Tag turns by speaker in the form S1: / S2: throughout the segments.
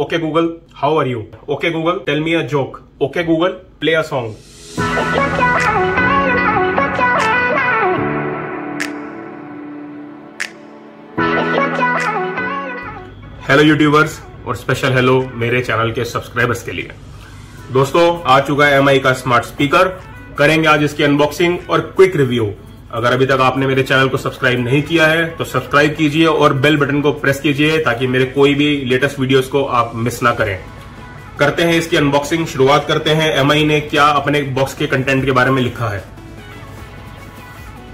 S1: Okay Google how are you okay Google tell me a joke okay Google play a song hello youtubers और special hello मेरे channel के subscribers के लिए। दोस्तों, आ चुका है एमआई का स्मार्ट स्पीकर करेंगे आज इसकी अनबॉक्सिंग और क्विक रिव्यू अगर अभी तक आपने मेरे चैनल को सब्सक्राइब नहीं किया है तो सब्सक्राइब कीजिए और बेल बटन को प्रेस कीजिए ताकि मेरे कोई भी लेटेस्ट वीडियोस को आप मिस ना करें। करते हैं इसकी अनबॉक्सिंग शुरुआत करते हैं। एमआई ने क्या अपने बॉक्स के कंटेंट के बारे में लिखा है?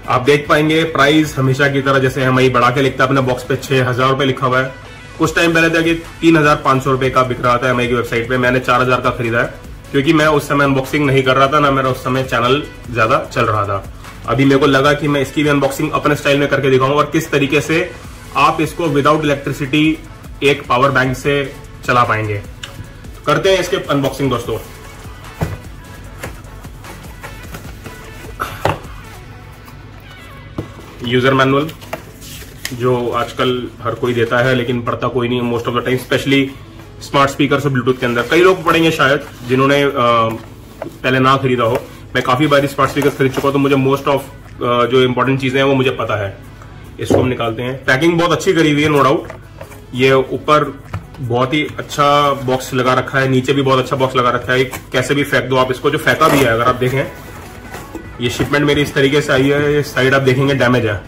S1: आप देख पाएँगे प्राइस हमेशा की तरह जैसे एमआई बढ़ा के लिखता है, अपने बॉक्स पे छह हज़ार रुपए लिखा हुआ है। कुछ टाइम पहले था कि तीन हज़ार पाँच सौ रुपए का बिक रहा था एमआई की वेबसाइट पे। मैंने चार हज़ार का खरीदा है, क्योंकि मैं उस समय अनबॉक्सिंग नहीं कर रहा था, ना मेरा उस समय चैनल ज़्यादा चल रहा था। अभी मेरे को लगा कि मैं इसकी भी अनबॉक्सिंग अपने स्टाइल में करके दिखाऊँगा और किस तरीके से आप इसको विदाउट इलेक्ट्रिसिटी एक पावर बैंक से चला पाएँगे। तो करते हैं इसके अनबॉक्सिंग दोस्तों। यूज़र मैनुअल जो आजकल हर कोई देता है, लेकिन पढ़ता कोई नहीं most of the time specially smart speaker और ब्लूटूथ के अंदर। कई लोग पढ़ेंगे शायद, जिन्होंने पहले ना खरीदा हो। मैं काफ़ी बार स्मार्ट स्पीकर खरीद चुका हूँ तो मुझे मोस्ट ऑफ़ जो इंपॉर्टेंट चीज़ें हैं, वो मुझे पता है। इसको हम निकालते हैं। पैकिंग बहुत अच्छी करी हुई है नो डाउट ये ऊपर बहुत ही अच्छा बॉक्स लगा रखा है, नीचे भी बहुत अच्छा बॉक्स लगा रखा है। कैसे भी फेंक दो आप इसको, जो फेंका भी है, अगर आप देखें। ये शिपमेंट मेरी इस तरीके से आई है, ये साइड आप देखेंगे डैमेज है।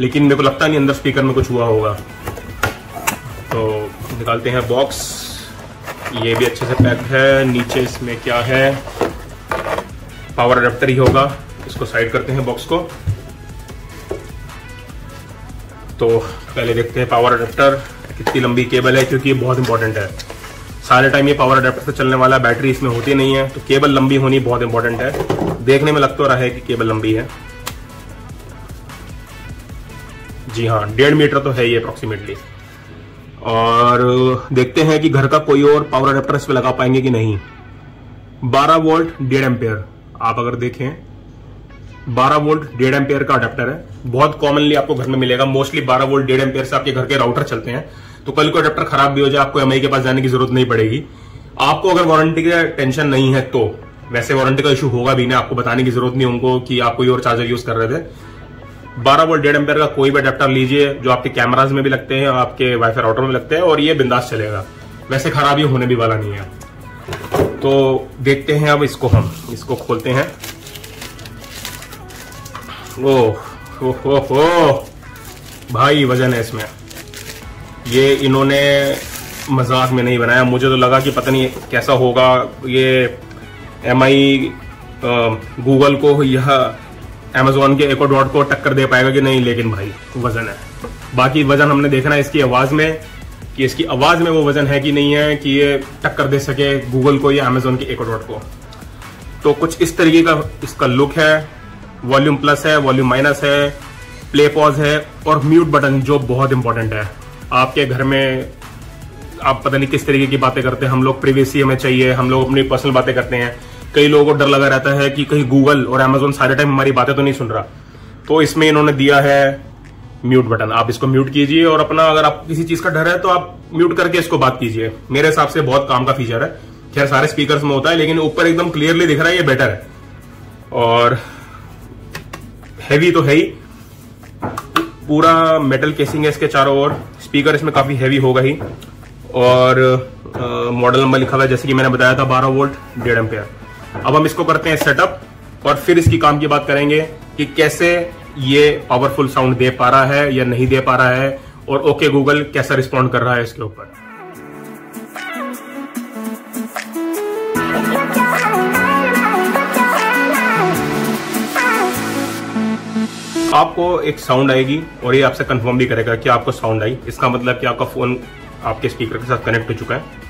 S1: लेकिन मेरे को लगता नहीं अंदर स्पीकर में कुछ हुआ होगा। तो निकालते हैं बॉक्स ये भी अच्छे से पैक है, नीचे इसमें क्या है? पावर अडेप्टर ही होगा। इसको साइड करते हैं बॉक्स को। तो पहले देखते हैं पावर अडेप्टर कितनी लंबी केबल है, क्योंकि ये बहुत इंपॉर्टेंट है। सारे टाइम ये पावर अडेप्टर से चलने वाला बैटरी इसमें होती नहीं है तो केबल लंबी होनी बहुत इंपॉर्टेंट है। देखने में लग तो रहा है कि केबल लंबी है। जी हाँ डेढ़ मीटर तो है ये अप्रोक्सीमेटली और देखते हैं कि घर का कोई और पावर अडेप्टर इस पर लगा पाएँगे कि नहीं। 12 वोल्ट डेढ़ एम्पेयर आप अगर देखें 12 वोल्ट डेढ़ एम्पेयर का अडेप्टर है। बहुत कॉमनली आपको घर में मिलेगा। मोस्टली 12 वोल्ट डेढ़ एम्पेयर से आपके घर के राउटर चलते हैं। तो कल को अडेप्टर खराब भी हो जाए, आपको एमआई के पास जाने की ज़रूरत नहीं पड़ेगी। आपको अगर वारंटी का टेंशन नहीं है तो वैसे वारंटी का इशू होगा भी ना, आपको बताने की ज़रूरत नहीं उनको कि आप कोई और चार्जर यूज़ कर रहे थे। 12 वोल्ट डेढ़ एम्पेयर का कोई भी अडेप्टर लीजिए, जो आपके कैमराज में भी लगते हैं, आपके वाईफाई राउटर में लगते हैं, और ये बिंदास चलेगा। वैसे खराबी होने भी वाला नहीं है। तो देखते हैं अब इसको हम, इसको खोलते हैं। ओह ओह ओह ओह भाई वज़न है इसमें। ये इन्होंने मज़ाक में नहीं बनाया। मुझे तो लगा कि पता नहीं कैसा होगा। ये एम आई गूगल को यह अमेजोन के एको डॉट को टक्कर दे पाएगा कि नहीं, लेकिन भाई वज़न है। बाकी वज़न हमने देखना है इसकी आवाज़ में कि इसकी आवाज़ में वो वज़न है कि नहीं है कि ये टक्कर दे सके गूगल को या अमेजोन के एको डॉट को। तो कुछ इस तरीके का इसका लुक है वॉल्यूम प्लस है वॉल्यूम माइनस है प्ले पॉज है और म्यूट बटन जो बहुत इंपॉर्टेंट है। आपके घर में आप पता नहीं किस तरीके की बातें करते हैं, हम लोग प्रिवेसी हमें चाहिए, हम लोग अपनी पर्सनल बातें करते हैं। कई लोगों को डर लगा रहता है कि कहीं गूगल और अमेजोन सारे टाइम हमारी बातें तो नहीं सुन रहा। तो इसमें इन्होंने दिया है म्यूट बटन। आप इसको म्यूट कीजिए और अपना अगर आप किसी चीज़ का डर है तो आप म्यूट करके इसको बात कीजिए। मेरे हिसाब से बहुत काम का फीचर है। खैर, सारे स्पीकर्स में होता है, लेकिन ऊपर एकदम क्लियरली दिख रहा है, ये बेटर है। और हैवी तो है ही। पूरा मेटल केसिंग है इसके चारों ओर। स्पीकर इसमें काफ़ी हैवी होगा ही। और मॉडल नंबर लिखा हुआ है, जैसे कि मैंने बताया था 12 वोल्ट डेढ़ एम्पेयर अब हम इसको करते हैं सेटअप और फिर इसकी काम की बात करेंगे कि कैसे ये पावरफुल साउंड दे पा रहा है या नहीं दे पा रहा है? और ओके गूगल कैसा रिस्पॉन्ड कर रहा है इसके ऊपर? आपको एक साउंड आएगी और ये आपसे कंफर्म भी करेगा कि आपको साउंड आई। इसका मतलब कि आपका फ़ोन आपके स्पीकर के साथ कनेक्ट हो चुका है।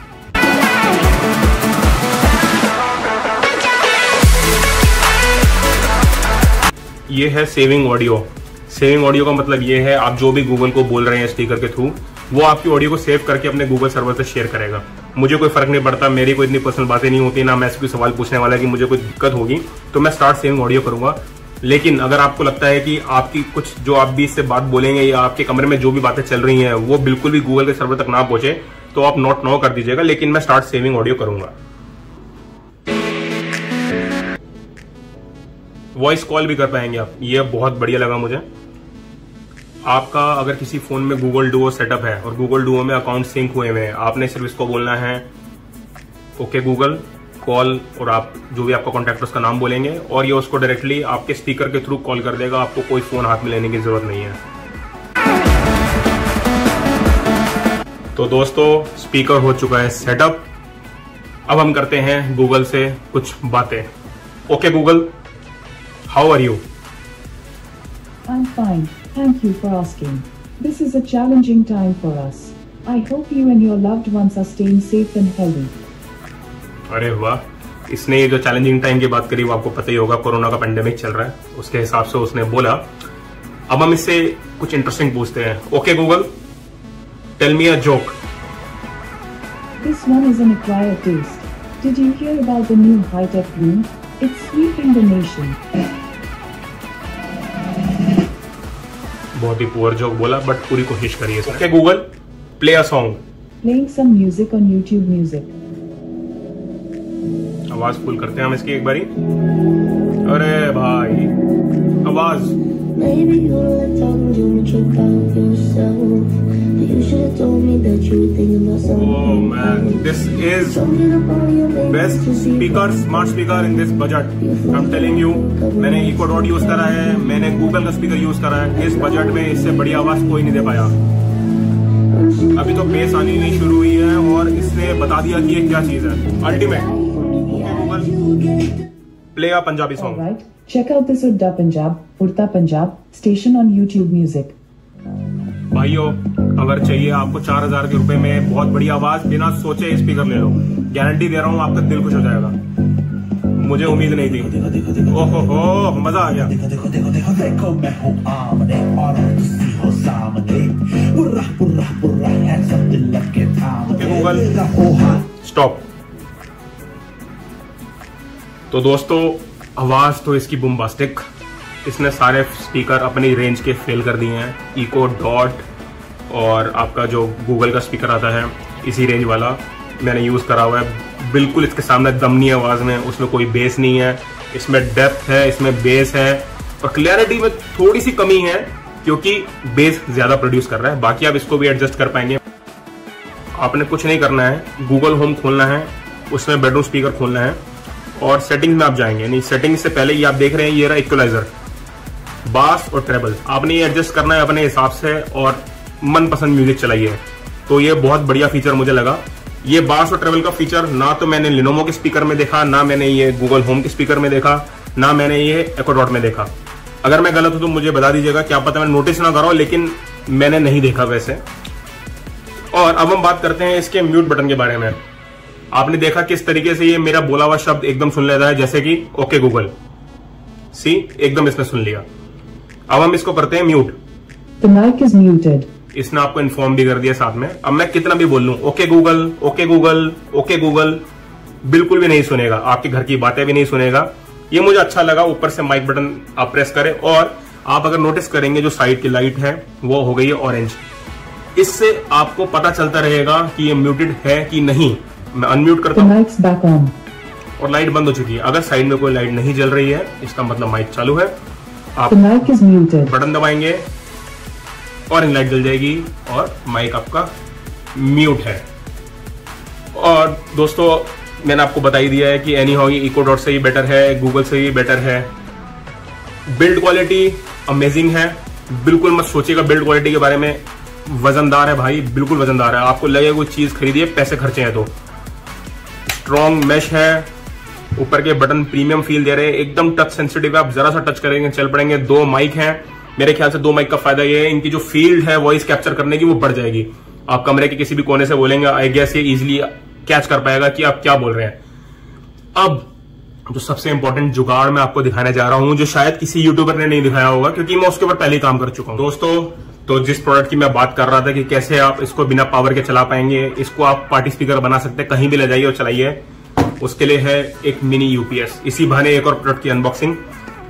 S1: ये है सेविंग ऑडियो सेविंग ऑडियो का मतलब ये है, आप जो भी गूगल को बोल रहे हैं स्पीकर के थ्रू वो आपकी ऑडियो को सेव करके अपने गूगल सर्वर से शेयर करेगा। मुझे कोई फ़र्क नहीं पड़ता, मेरी कोई इतनी पर्सनल बातें नहीं होती, ना मैं कोई सवाल पूछने वाला कि मुझे कोई दिक्कत होगी तो मैं स्टार्ट सेविंग ऑडियो करूँगा। लेकिन अगर आपको लगता है कि आपकी कुछ जो आप भी इससे बात बोलेंगे या आपके कमरे में जो भी बातें चल रही हैं, वो बिल्कुल भी गूगल के सर्वर तक ना पहुँचे तो आप नोट नो कर दीजिएगा, लेकिन मैं स्टार्ट सेविंग ऑडियो करूँगा। वॉइस कॉल भी कर पाएँगे आप। ये बहुत बढ़िया लगा मुझे। आपका अगर किसी फ़ोन में गूगल डुओ सेटअप है और गूगल डुओ में अकाउंट सिंक हुए हुए हैं, आपने सिर्फ़ इसको बोलना है ओके गूगल कॉल और आप जो भी आपका कॉन्टैक्ट उसका नाम बोलेंगे और ये उसको डायरेक्टली आपके स्पीकर के थ्रू कॉल कर देगा, आपको कोई फ़ोन हाथ में लेने की ज़रूरत नहीं है। तो दोस्तों स्पीकर हो चुका है सेटअप अब हम करते हैं गूगल से कुछ बातें। Okay Google How are you?
S2: I'm fine. Thank you for asking. This is a challenging time for us. I hope you and your loved ones are staying safe and healthy.
S1: अरे वाह इसने ये जो challenging time की बात करी वो आपको पता ही होगा कोरोना का पेंडेमिक चल रहा है उसके हिसाब से उसने बोला अब हम इससे कुछ इंटरेस्टिंग पूछते हैं okay Google tell me a joke
S2: this one is an acquired taste did you hear about the new height of green it's sweeping the nation
S1: बहुत ही पुअर जोक बोला बट पूरी कोशिश करिए okay Google play a song
S2: playing some music on YouTube music
S1: आवाज़ full करते हैं हम इसकी एक बारी। अरे भाई आवाज़।
S3: Maybe you like talking too much about yourself. You should have told me that you were thinking about something.
S1: Oh man, this is speaker smart speaker in this budget I am telling you मैंने Echo Dot use करा है मैंने Google का speaker use करा है इस budget में इससे बड़ी आवाज़ कोई नहीं दे पाया अभी तो बेस आनी नहीं शुरू हुई है और इसने बता दिया कि ये क्या चीज़ है ultimate Google play a Punjabi song
S2: check out this Urda Punjab, Urta Punjab, station on YouTube Music.
S1: भाइयों अगर चाहिए आपको चार हज़ार के रुपए में बहुत बड़ी आवाज़ बिना सोचे स्पीकर ले लो। गारंटी दे रहा हूँ आपका दिल खुश हो जाएगा। मुझे उम्मीद नहीं थी। ओहो हो मज़ा आ गया।
S4: देखो देखो देखो देखो देखो मैं हूँ आमने और तुसी हो सामने। बुर्रा बुर्रा बुर्रा है सब दिल के थाम
S1: Okay, Google.
S4: रहो हाँ
S1: स्टॉप तो दोस्तों, आवाज़ तो इसकी बुम्बास्टिक इसने सारे स्पीकर अपनी रेंज के फेल कर दिए हैं इको डॉट और आपका जो गूगल का स्पीकर आता है, इसी रेंज वाला मैंने यूज़ करा हुआ है। बिल्कुल इसके सामने दम नहीं है आवाज़ में, उसमें कोई बेस नहीं है। इसमें डेप्थ है, इसमें बेस है, और क्लियरिटी में थोड़ी सी कमी है, क्योंकि बेस ज़्यादा प्रोड्यूस कर रहा है। बाकी आप इसको भी एडजस्ट कर पाएँगे। आपने कुछ नहीं करना है गूगल होम खोलना है, उसमें बेडरूम स्पीकर खोलना है। और सेटिंग में आप जाएँगे। नहीं सेटिंग्स से पहले ये आप देख रहे हैं, ये रहा इक्वलाइजर बास और ट्रेबल आपने ये एडजस्ट करना है अपने हिसाब से और मनपसंद म्यूज़िक चलाइए। तो ये बहुत बढ़िया फीचर मुझे लगा। ये बास और ट्रेवल का फीचर ना तो मैंने लिनोमो के स्पीकर में देखा, ना मैंने ये गूगल होम के स्पीकर में देखा, ना मैंने ये एकोडॉट में देखा। अगर मैं गलत हूँ तो मुझे बता दीजिएगा, क्या पता मैं नोटिस ना कराऊं लेकिन मैंने नहीं देखा वैसे। और अब हम बात करते हैं इसके म्यूट बटन के बारे में। आपने देखा किस तरीके से ये मेरा बोला हुआ शब्द एकदम सुन लेता है जैसे कि ओके गूगल सी एकदम इसने सुन लिया। अब हम इसको करते हैं mute
S2: The mic is muted.
S1: इसने आपको इन्फॉर्म भी कर दिया साथ में। अब मैं कितना भी बोल लूँ okay Google okay Google okay Google बिल्कुल भी नहीं सुनेगा। आपके घर की बातें भी नहीं सुनेगा। ये मुझे अच्छा लगा ऊपर से माइक बटन आप प्रेस करें और आप अगर नोटिस करेंगे जो साइड की लाइट है वो हो गई है ऑरेंज इससे आपको पता चलता रहेगा कि ये म्यूटेड है कि नहीं। मैं अनम्यूट करता हूँ. और लाइट बंद हो चुकी है। अगर साइड में कोई लाइट नहीं जल रही है इसका मतलब माइक चालू है। आप. बटन दबाएँगे और लाइट जल जाएगी और माइक आपका म्यूट है। और दोस्तों मैंने आपको बता ही दिया है कि एनी हाउ इको डॉट से ही बेटर है गूगल से ही बेटर है। बिल्ड क्वालिटी अमेजिंग है। बिल्कुल मत सोचिएगा बिल्ड क्वालिटी के बारे में। वजनदार है भाई बिल्कुल वजनदार है। आपको लगेगा कोई चीज़ खरीदिए पैसे खर्चे हैं तो। स्ट्रॉन्ग मैश है। ऊपर के बटन प्रीमियम फील दे रहे हैं। एकदम टच सेंसिटिव है। आप जरा सा टच करेंगे, चल पड़ेंगे। दो माइक हैं। मेरे ख्याल से दो माइक का फ़ायदा ये है। इनकी जो फ़ील्ड है वॉइस कैप्चर करने की, वो बढ़ जाएगी। आप कमरे के किसी भी कोने से बोलेंगे आई गेस ये इजिली कैच कर पाएगा कि आप क्या बोल रहे हैं। अब, जो सबसे इंपॉर्टेंट जुगाड़ मैं आपको दिखाने जा रहा हूँ, जो शायद किसी यूट्यूबर ने नहीं दिखाया होगा, क्योंकि मैं उसके ऊपर पहले ही काम कर चुका हूँ। दोस्तों तो जिस प्रोडक्ट की मैं बात कर रहा था कि कैसे आप इसको बिना पावर के चला पाएँगे, इसको आप पार्टी स्पीकर बना सकते हैं, कहीं भी ले जाइए और चलाइए। उसके लिए है एक मिनी यूपीएस इसी बहाने एक और प्रोडक्ट की अनबॉक्सिंग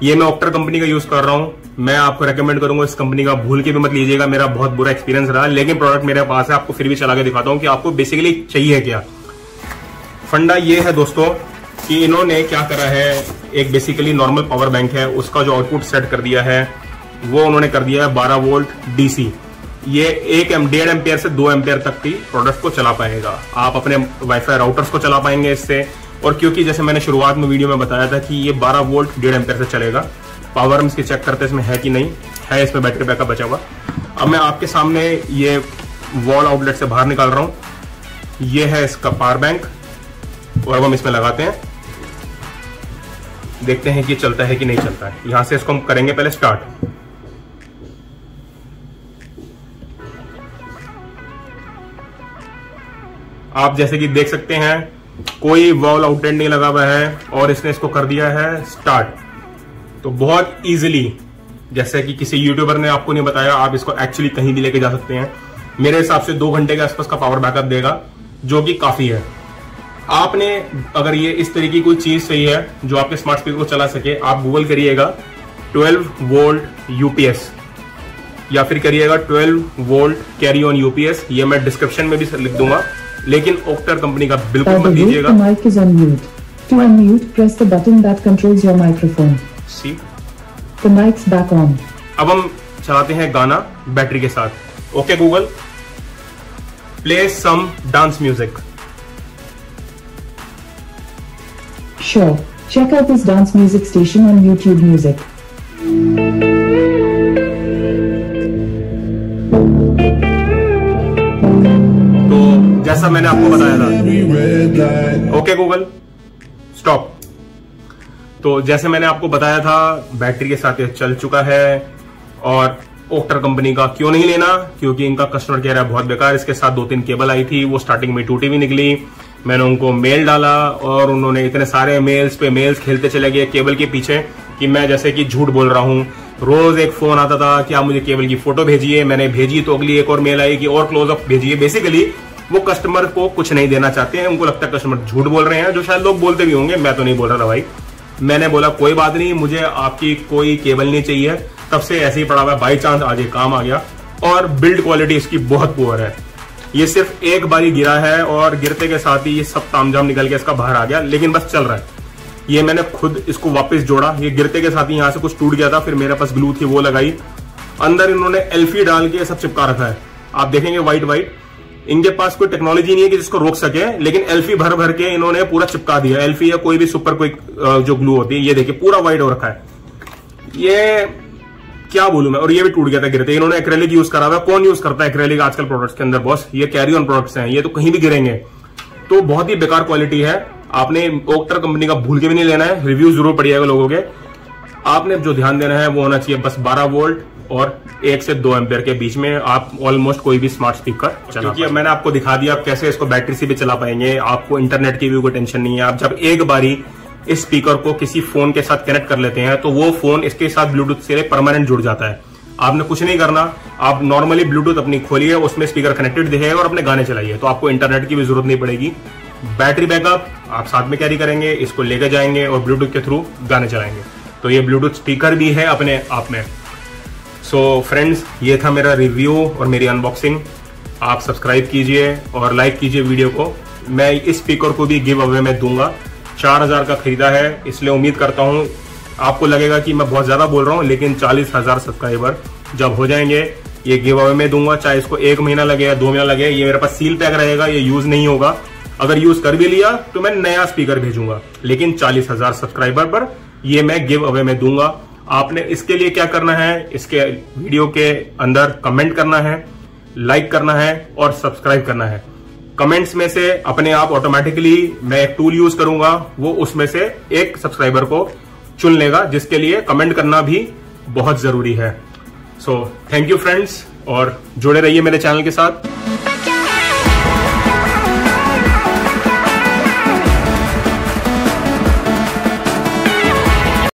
S1: ये मैं ऑक्टर कंपनी का यूज़ कर रहा हूँ। मैं आपको रेकमेंड करूँगा इस कंपनी का। भूल के भी मत लीजिएगा, मेरा बहुत बुरा एक्सपीरियंस रहा। लेकिन प्रोडक्ट मेरे पास है, आपको फिर भी चला के दिखाता हूँ कि आपको बेसिकली चाहिए क्या। फंडा ये है दोस्तों कि इन्होंने क्या करा है, एक बेसिकली नॉर्मल पावर बैंक है, उसका जो आउटपुट सेट कर दिया है वो उन्होंने कर दिया है 12 वोल्ट डीसी। ये एक एम, डेढ़ एम्पियर से दो एम्पियर तक की प्रोडक्ट को चला पाएगा। आप अपने वाईफाई राउटर्स को चला पाएँगे इससे। और क्योंकि जैसे मैंने शुरुआत में वीडियो में बताया था कि ये 12 वोल्ट, डेढ़ एम्पियर से चलेगा। पावर हम इसकी चेक करते इसमें है कि नहीं? है इसमें बैटरी बैकअप बचा हुआ। अब मैं आपके सामने ये वॉल आउटलेट से बाहर निकाल रहा हूँ। ये है इसका पावर बैंक और अब हम इसमें लगाते हैं। देखते हैं कि चलता है कि नहीं चलता है। यहाँ से इसको हम करेंगे पहले स्टार्ट आप जैसे कि देख सकते हैं, कोई वॉल आउटलेट नहीं लगा हुआ है और इसने इसको कर दिया है स्टार्ट तो बहुत इजीली जैसे कि किसी यूट्यूबर ने आपको नहीं बताया, आप इसको एक्चुअली कहीं भी लेके जा सकते हैं। मेरे हिसाब से दो घंटे के आसपास का पावर बैकअप देगा, जो कि काफ़ी है। आपने, अगर ये इस तरीके की कोई चीज़ सही है, जो आपके स्मार्ट स्पीकर को चला सके, आप गूगल करिएगा 12 वोल्ट यूपीएस या फिर करिएगा 12 वोल्ट कैरी ऑन यूपीएस ये मैं डिस्क्रिप्शन में भी लिख दूँगा। लेकिन ओक्टर कंपनी का बिल्कुल मत
S2: लीजिएगा mic is unmute to unmute press the button that controls your microphone
S1: see
S2: the mic's back on
S1: अब हम चलाते हैं गाना बैटरी के साथ। Okay Google play some dance music
S2: sure check out this dance music station on YouTube music
S1: Thank you. जैसा मैंने आपको बताया था. ओके गूगल स्टॉप तो जैसे मैंने आपको बताया था, बैटरी के साथ ये चल चुका है और ओक्टर कंपनी का क्यों नहीं लेना? क्योंकि इनका कस्टमर केयर है बहुत बेकार, इसके साथ दो तीन केबल आई थी, वो स्टार्टिंग में टूटी भी निकली। मैंने उनको मेल डाला और उन्होंने इतने सारे मेल्स पे मेल्स खेलते चले गए केबल के पीछे कि मैं जैसे कि झूठ बोल रहा हूँ। रोज एक फ़ोन आता था कि आप मुझे केबल की फ़ोटो भेजिए, मैंने भेजी तो अगली एक और मेल आई कि और क्लोजअप भेजिए। बेसिकली वो कस्टमर को कुछ नहीं देना चाहते हैं, उनको लगता है कस्टमर झूठ बोल रहे हैं, जो शायद लोग बोलते भी होंगे, मैं तो नहीं बोल रहा था भाई। मैंने बोला, कोई बात नहीं, मुझे आपकी कोई केबल नहीं चाहिए, तब से ऐसे ही पड़ा हुआ बाई चांस आज ये काम आ गया। और बिल्ड क्वालिटी इसकी बहुत पुअर है। ये सिर्फ़ एक बारी गिरा है और गिरते के साथ ही ये सब तामझाम निकल के इसका बाहर आ गया, लेकिन बस चल रहा है। ये मैंने खुद इसको वापस जोड़ा। ये गिरते के साथ ही यहाँ से कुछ टूट गया था, फिर मेरे पास ग्लू थी, वो लगाई। अंदर इन्होंने एल्फी डाल के सब चिपका रखा है। आप देखेंगे व्हाइट व्हाइट इनके पास कोई टेक्नोलॉजी नहीं है कि जिसको रोक सके लेकिन एल्फी भर भर के इन्होंने पूरा चिपका दिया। एल्फी या कोई भी सुपर अ, जो ग्लू होती है ये देखिए पूरा व्हाइट हो रखा है। ये क्या बोलूँ मैं? और ये भी टूट गया था गिरते इन्होंने एक्रेलिक यूज़ करा हुआ कौन यूज़ करता है एक्रेलिक आजकल प्रोडक्ट्स के अंदर बॉस ये कैरी ऑन प्रोडक्ट्स हैं ये तो कहीं भी गिरेंगे। तो बहुत ही बेकार क्वालिटी है। आपने ओक्टर कंपनी का भूल के भी नहीं लेना है। रिव्यू ज़रूर पड़िएगा लोगों के। आपने जो ध्यान देना है वो होना चाहिए बस 12 वोल्ट और एक से दो एम्पेयर के बीच में आप ऑलमोस्ट कोई भी स्मार्ट स्पीकर चला क्योंकि अब मैंने आपको दिखा दिया आप कैसे इसको बैटरी से भी चला पाएँगे? आपको इंटरनेट की भी कोई टेंशन नहीं है। आप जब एक बारी इस स्पीकर को किसी फ़ोन के साथ कनेक्ट कर लेते हैं तो वो फ़ोन इसके साथ ब्लूटूथ से परमानेंट जुड़ जाता है। आपने कुछ नहीं करना आप नॉर्मली ब्लूटूथ अपनी खोलिए उसमें स्पीकर कनेक्टेड दिखेगा और अपने गाने चलाइए। तो आपको इंटरनेट की भी ज़रूरत नहीं पड़ेगी। बैटरी बैकअप आप साथ में कैरी करेंगे इसको लेके जाएँगे और ब्लूटूथ के थ्रू गाने चलाएँगे। तो ये ब्लूटूथ स्पीकर भी है अपने आप में। सो फ्रेंड्स ये था मेरा रिव्यू और मेरी अनबॉक्सिंग आप सब्सक्राइब कीजिए और लाइक कीजिए वीडियो को. मैं इस स्पीकर को भी गिव अवे में दूँगा. चार हज़ार का खरीदा है, इसलिए उम्मीद करता हूँ आपको लगेगा कि मैं बहुत ज़्यादा बोल रहा हूँ, लेकिन चालीस हज़ार सब्सक्राइबर जब हो जाएँगे, ये गिव अवे में दूँगा. चाहे इसको एक महीना लगे या दो महीना लगे, ये मेरे पास सील पैक रहेगा, ये यूज़ नहीं होगा. अगर यूज़ कर भी लिया तो मैं नया स्पीकर भेजूँगा. लेकिन चालीस हज़ार सब्सक्राइबर पर ये मैं गिव अवे में दूँगा. आपने इसके लिए क्या करना है, इसके वीडियो के अंदर कमेंट करना है लाइक करना है और सब्सक्राइब करना है। कमेंट्स में से अपने आप ऑटोमेटिकली मैं एक टूल यूज़ करूँगा, वो उसमें से एक सब्सक्राइबर को चुन लेगा, जिसके लिए कमेंट करना भी बहुत ज़रूरी है। सो थैंक यू फ्रेंड्स और जुड़े रहिए मेरे चैनल के साथ।